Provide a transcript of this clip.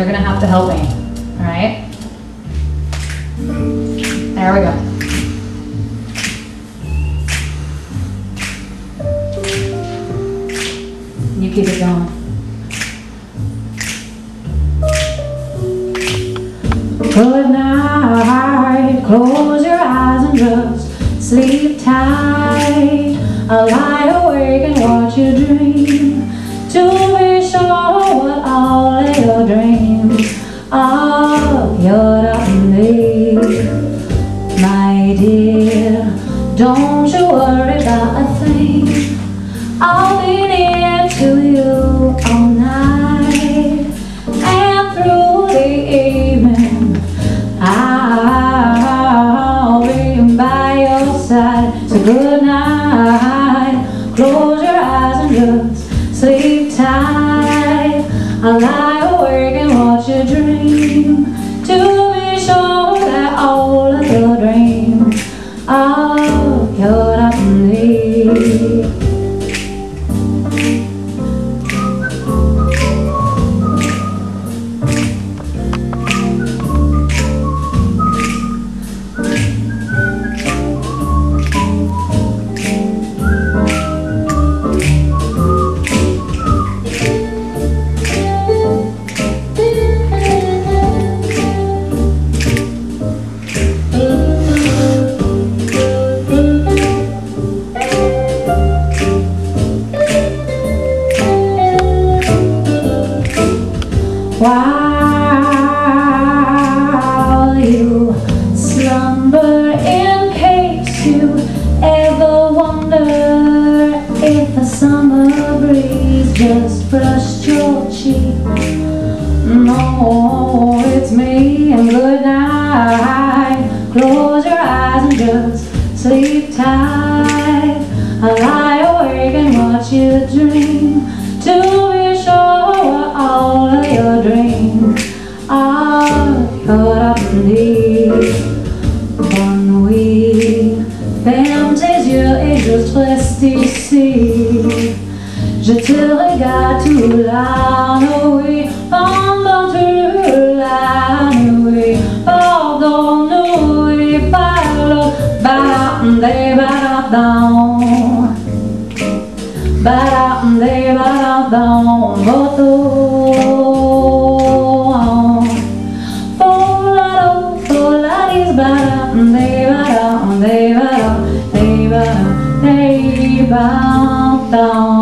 you're gonna have to help me, all right? There we go. You keep it going. Good night, close your eyes and just sleep tight. I'll lie awake and watch you dream worry about a thing. I'll be near to you all night and through the evening. I'll be by your side. So good night. Close your eyes and just sleep tight. I'll lie awake and watch you dream to be sure that all of your dreams are your While you slumber in case you ever wonder if a summer breeze just brushed your cheek. No, it's me and good night. Close your eyes and just sleep tight. I lie awake and watch you dream to I thought I Quand ferme tes yeux et je te reste ici. Je te regarde tout la nuit. Pendant toute la nuit. Pendant nuit Par le Deva, Deva, Deva, Deva, Deva,